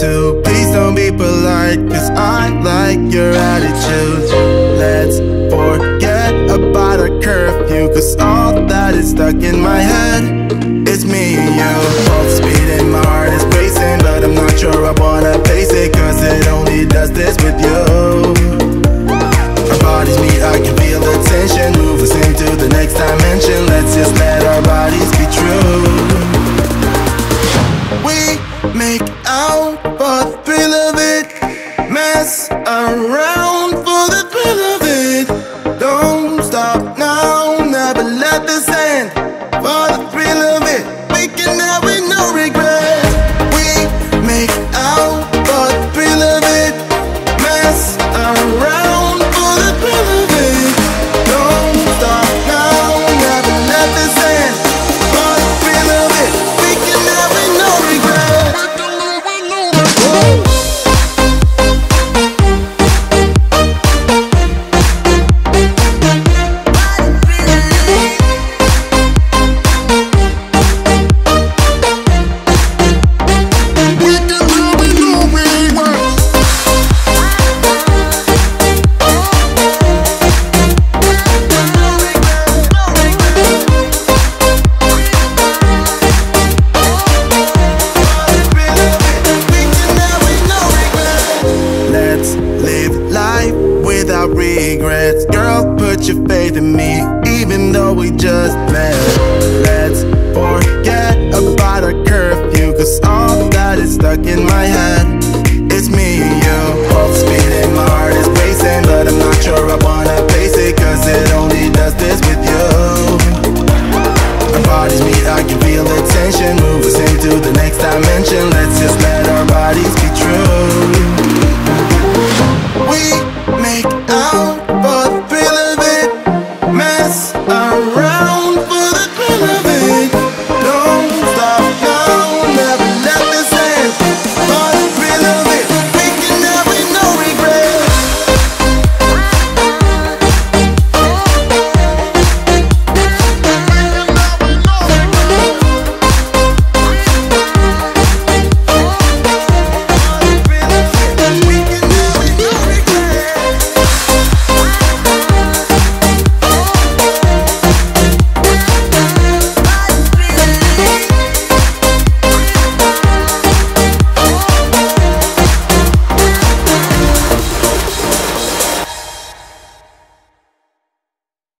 to. Please don't be polite Cause I like your attitude. Let's forget about a curfew Cause all that is stuck in my head It's me and you. Both speed and my heart is pacing But I'm not sure I wanna face it Cause it only does this with you. to me, even though we just met. Let's forget about our curfew, cause all that is stuck in my head. It's me and you, both speeding, my heart is pacing, but I'm not sure I wanna pace it, cause it only does this with you. Our bodies meet, I can feel the tension, move us into the next dimension, let's just let